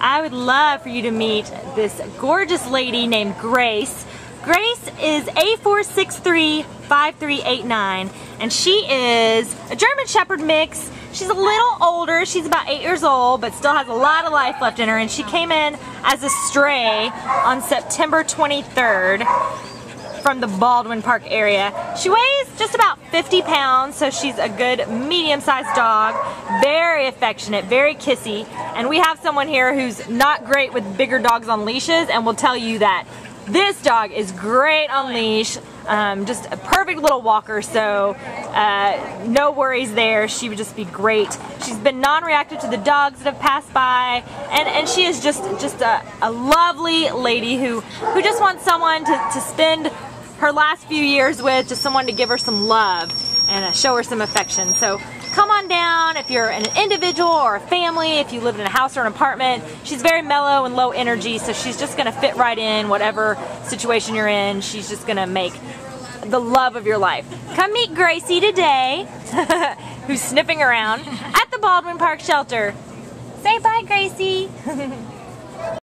I would love for you to meet this gorgeous lady named Grace. Grace is A4635389 and she is a German Shepherd mix. She's a little older, she's about eight years old, but still has a lot of life left in her and she came in as a stray on September 23rd from the Baldwin Park area. She weighs just about 50 pounds, so she's a good medium-sized dog. Very affectionate, very kissy. And we have someone here who's not great with bigger dogs on leashes and will tell you that this dog is great on leash. Um, just a perfect little walker, so uh, no worries there. She would just be great. She's been non-reactive to the dogs that have passed by, and, and she is just just a, a lovely lady who, who just wants someone to, to spend her last few years with, just someone to give her some love and uh, show her some affection. So come on down if you're an individual or a family, if you live in a house or an apartment. She's very mellow and low energy, so she's just gonna fit right in whatever situation you're in. She's just gonna make the love of your life. Come meet Gracie today, who's sniffing around at the Baldwin Park Shelter. Say bye, Gracie.